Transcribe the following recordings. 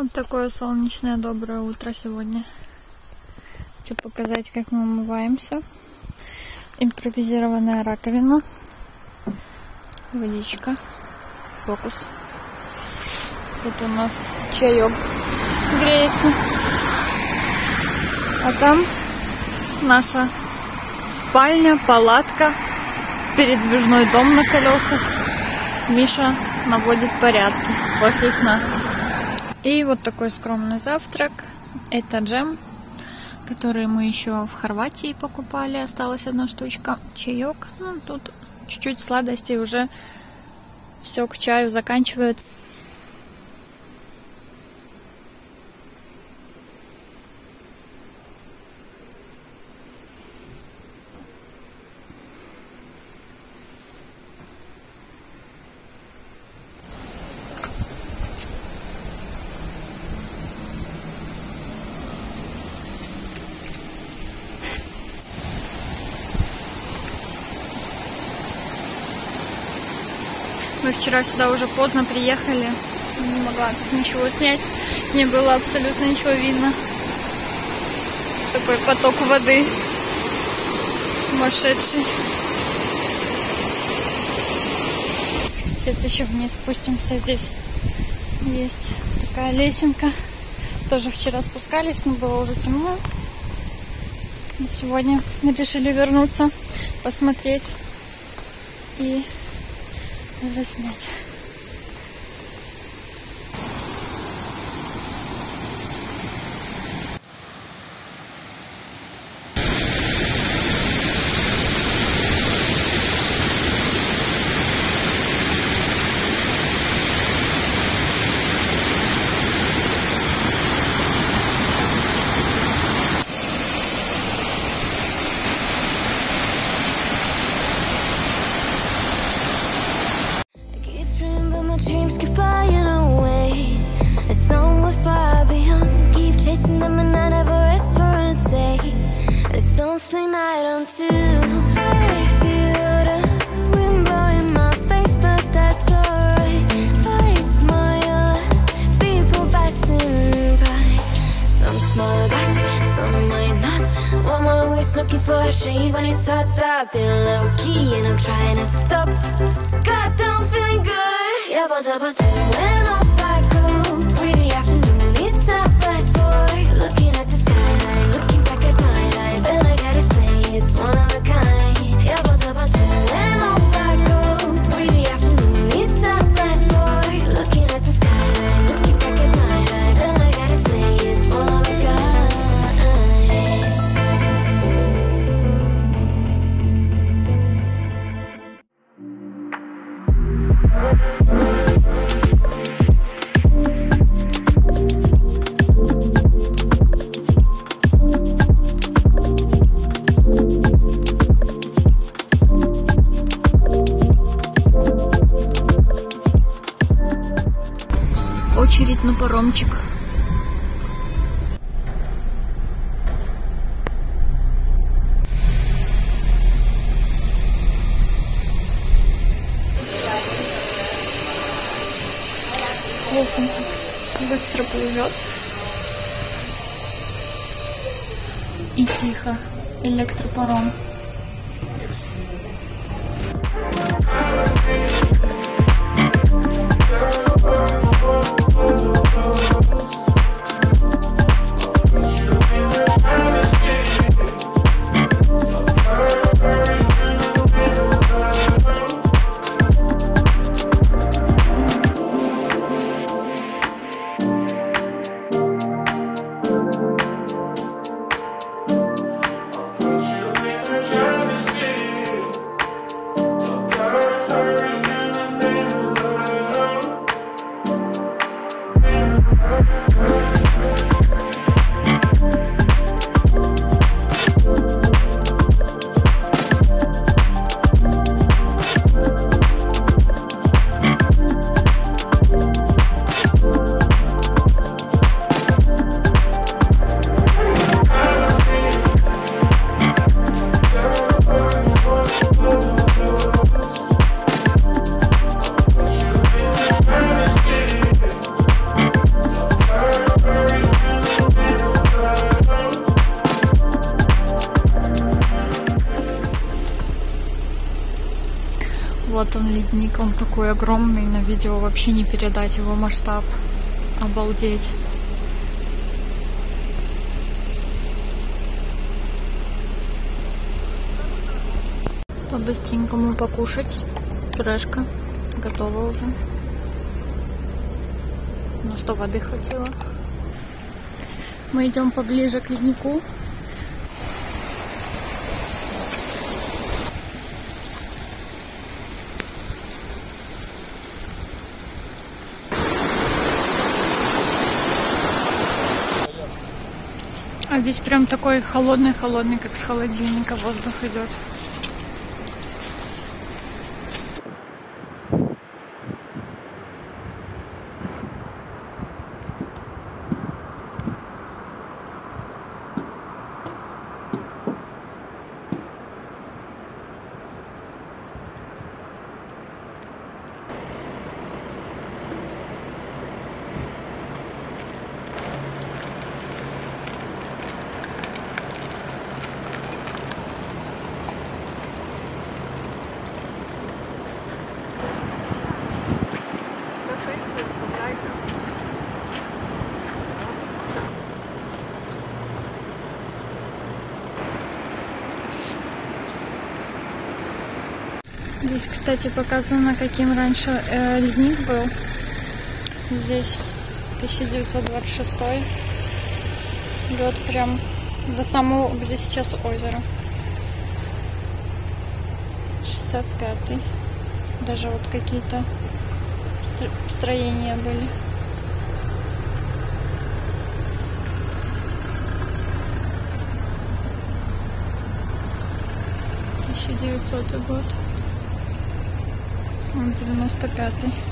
Вот такое солнечное доброе утро сегодня. Хочу показать, как мы умываемся. Импровизированная раковина. Водичка. Фокус. Тут у нас чаек греется. А там наша спальня, палатка, передвижной дом на колесах. Миша наводит порядки после сна. И вот такой скромный завтрак. Это джем, который мы еще в Хорватии покупали. Осталась одна штучка. Чаек. Ну, тут чуть-чуть сладостей уже все к чаю заканчивается. Мы вчера сюда уже поздно приехали. Не могла ничего снять. Не было абсолютно ничего видно. Такой поток воды сумасшедший. Сейчас еще вниз спустимся. Здесь есть такая лесенка. Тоже вчера спускались, но было уже темно. И сегодня решили вернуться, посмотреть и заснять. Been low key and I'm trying to stop. God, I'm feeling good. Yeah, but but быстро плывет. И тихо. Электропаром. Вот он ледник, он такой огромный, на видео вообще не передать его масштаб. Обалдеть. По-быстренькому покушать. Пюрешка готова уже. Ну что, воды хватило. Мы идем поближе к леднику. А здесь прям такой холодный-холодный, как с холодильника воздух идет. Здесь, кстати, показано, каким раньше э, ледник был. Здесь 1926 лед прям до самого, где сейчас озеро. 65 Даже вот какие-то строения были. Тысяча девятьсотый год. Он 95-й.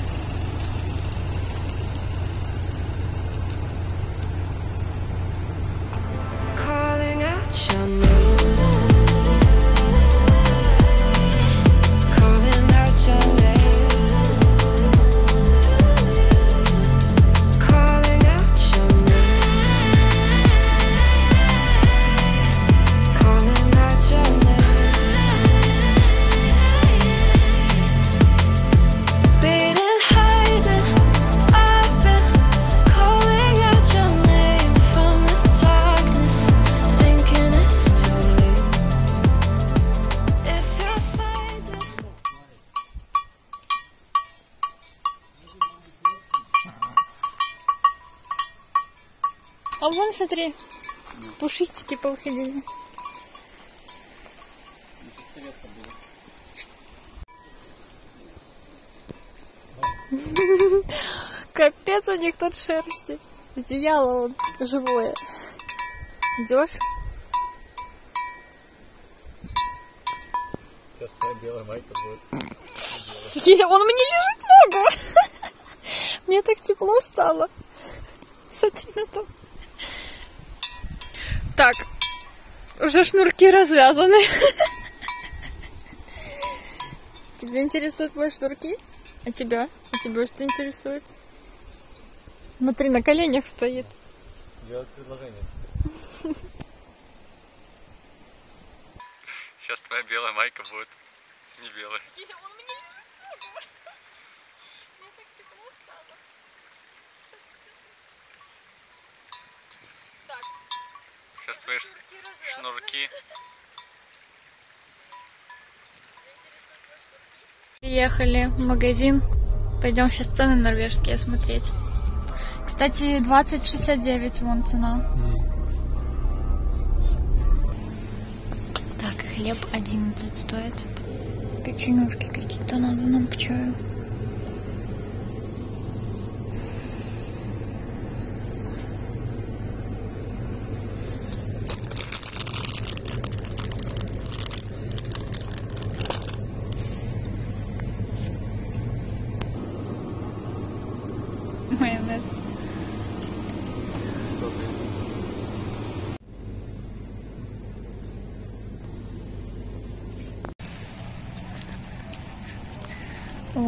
А вон, смотри, пушистики повыходили. Капец у них тут шерсти. Одеяло вот живое. Идешь? Сейчас твоя белая майка будет. Он мне лежит ногу. Мне так тепло стало. Смотри на то. Так, уже шнурки развязаны. Тебя интересуют мои шнурки? А тебя? А тебя что интересует? Смотри, на коленях стоит. Делать предложение. Сейчас твоя белая майка будет не белая. Он мне лежит ногу. Мне так тепло стало. Так, Сейчас твои шнурки. Приехали в магазин. Пойдем сейчас цены норвежские смотреть. Кстати, 20,69 вон цена. Так, хлеб 11 стоит. Печенюшки какие-то надо нам к чаю.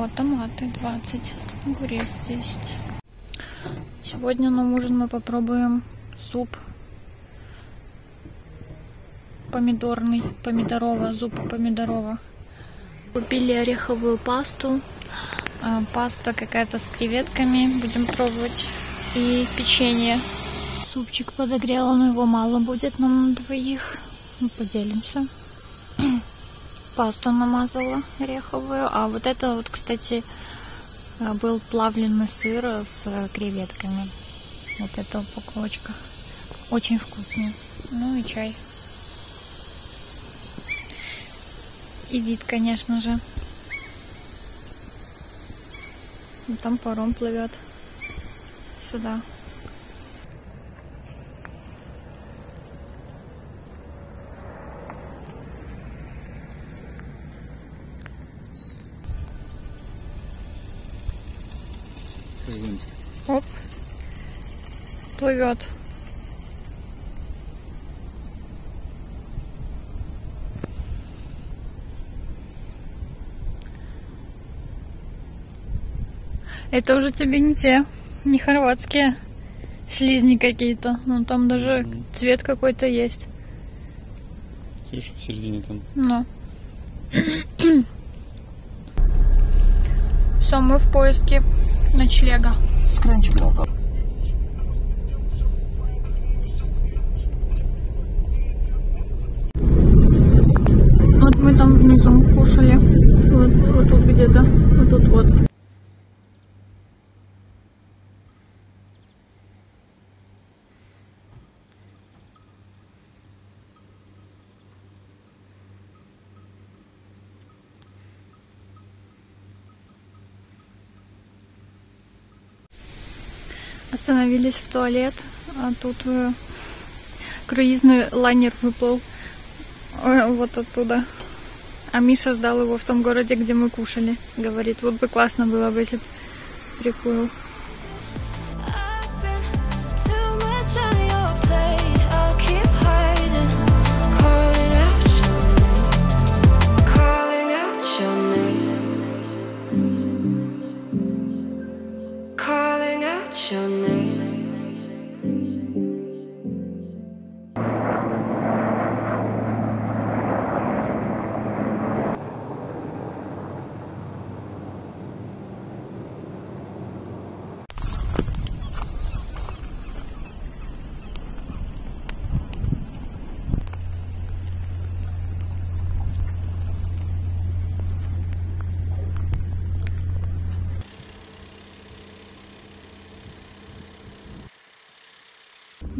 Вот, томаты 20, огурец 10. Сегодня на ужин мы попробуем суп помидорный, помидорово, зуб помидорово. Купили ореховую пасту. А, Паста какая-то с креветками. Будем пробовать. И печенье. Супчик подогрела, но его мало будет нам на двоих. Мы поделимся. Пасту намазала ореховую. А вот это вот, кстати, а, был плавленый сыр с креветками. Вот эта упаковочка. Очень вкусный. Ну и чай. И вид, конечно же. Там паром плывет сюда. Оп. Плывет. Это уже тебе не те, не хорватские слизни какие-то. Ну там даже Мгм. цвет какой-то есть. Видишь, в середине там. Ну. Все, мы в поиске ночлега. Вот мы там внизу кушали. Вот, вот тут где-то. Вот тут вот. Остановились в туалет, а тут э, круизный лайнер выплыл э, вот оттуда. А Миша ждал его в том городе, где мы кушали. Говорит, вот бы классно было бы, если б приплыл.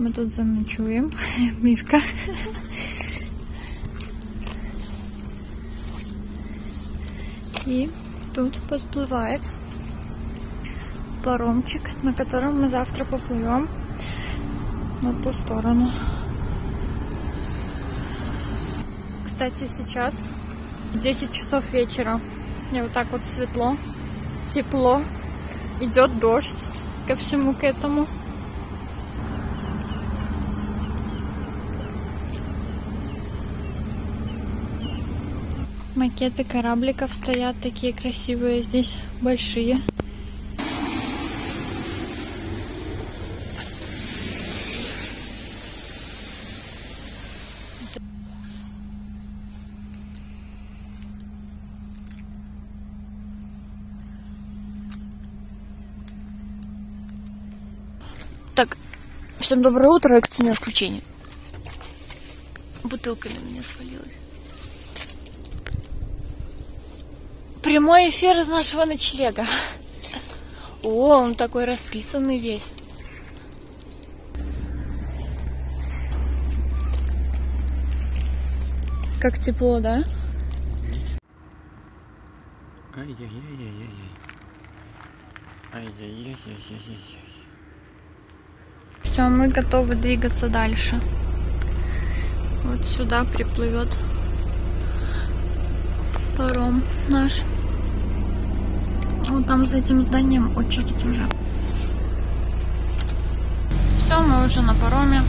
Мы тут заночуем. Мишка. И тут подплывает паромчик, на котором мы завтра поплывем на ту сторону. Кстати, сейчас 10 часов вечера. И вот так вот светло, тепло, идет дождь ко всему к этому. Макеты корабликов стоят такие красивые здесь, большие. Так, всем доброе утро, экстренное включение. Бутылка на меня свалилась. Прямой эфир из нашего ночлега. О, он такой расписанный весь. Как тепло, да? Ай-яй-яй-яй-яй. Ай-яй-яй-яй-яй-яй. Все, мы готовы двигаться дальше. Вот сюда приплывет паром наш. Вот там за этим зданием очередь уже. Все, мы уже на пароме.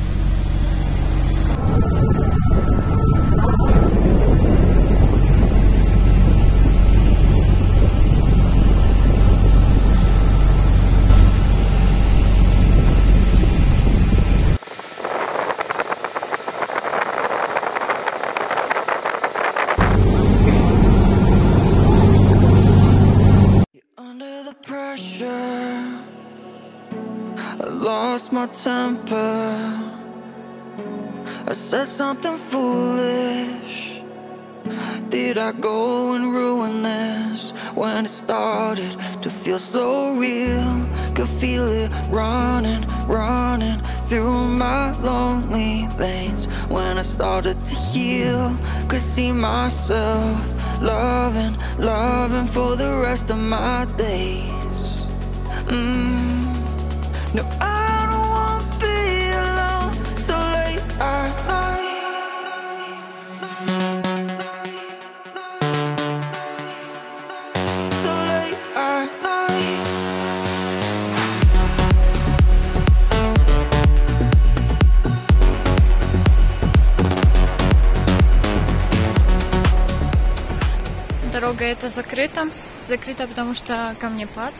Temper. I said something foolish. Did I go and ruin this when it started to feel so real? Could feel it running, running through my lonely veins when I started to heal. Could see myself loving, loving for the rest of my days. Mm. No, I Дорога эта закрыта. Закрыта, потому что камнепад.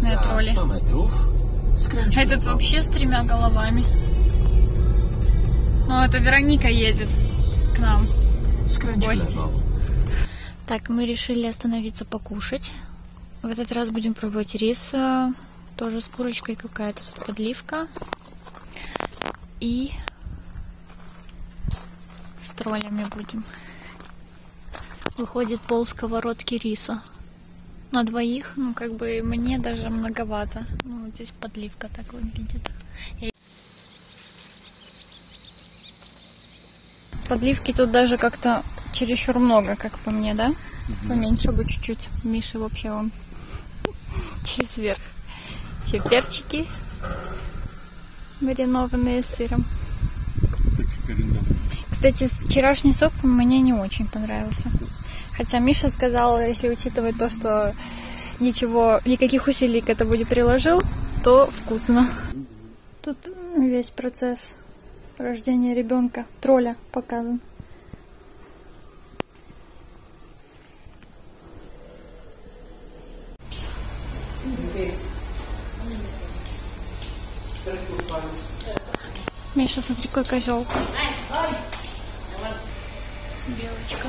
Няшные тролли. Этот вообще с тремя головами. Ну, это Вероника едет к нам в гости. Так, мы решили остановиться покушать. В этот раз будем пробовать рис. э, Тоже с курочкой какая-то тут подливка. И с троллями будем. Выходит пол сковородки риса. На двоих, ну как бы мне даже многовато. Ну, вот здесь подливка так выглядит. Подливки тут даже как-то чересчур много, как по мне, да? Поменьше бы чуть-чуть. Миша вообще он через верх. Все перчики маринованные сыром. Кстати, вчерашний сок мне не очень понравился. Хотя Миша сказал, если учитывать то, что ничего, никаких усилий к этому не приложил, то вкусно. Тут весь процесс рождения ребенка, тролля показан. Миша, смотри, какой козел. Белочка.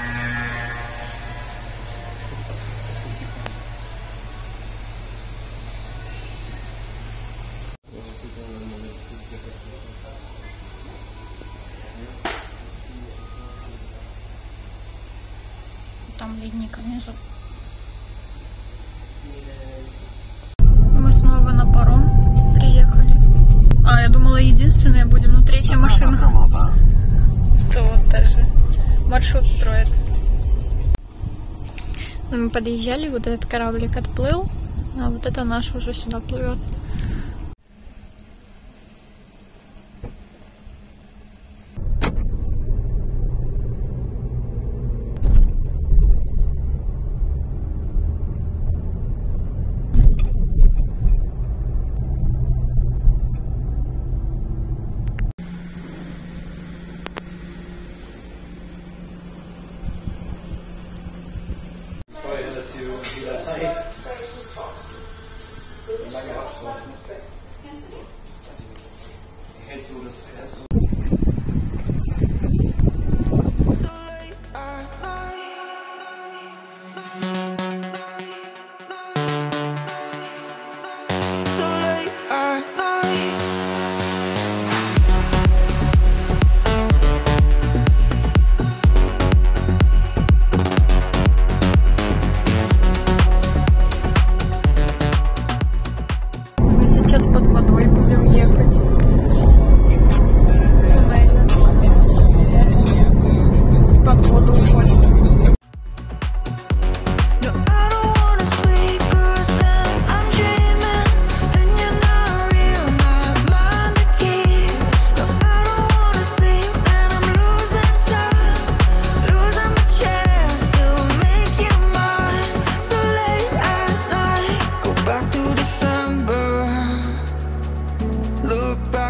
подъезжали, вот этот кораблик отплыл, а вот это наш уже сюда плывет.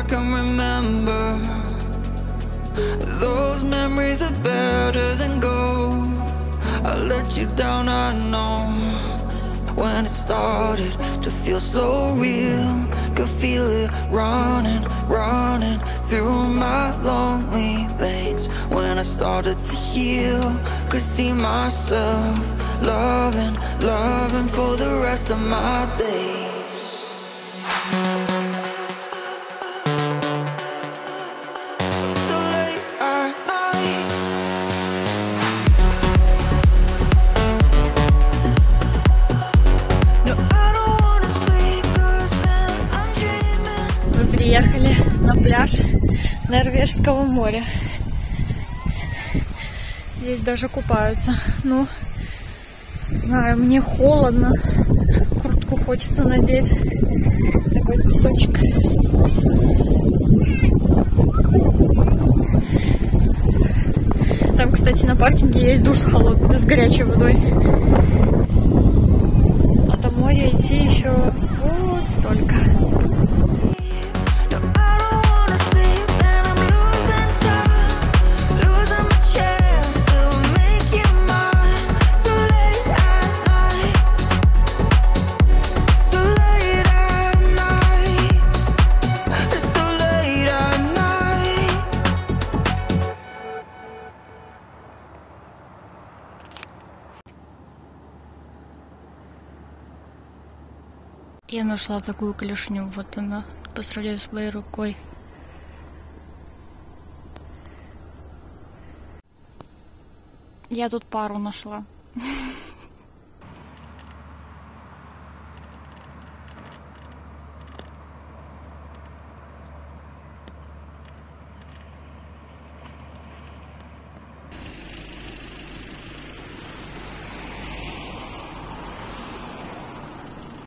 Look can remember. Those memories are better than gold. I let you down, I know. When it started to feel so real, could feel it running, running through my lonely veins. When I started to heal, could see myself loving, loving for the rest of my days. Приехали на пляж Норвежского моря. Здесь даже купаются. Ну, знаю, мне холодно. Куртку хочется надеть. Такой песочек. Там, кстати, на паркинге есть душ с холодной, с горячей водой. А до моря идти еще вот столько. Нашла такую клешню, вот она, поздравляю своей рукой. Я тут пару нашла.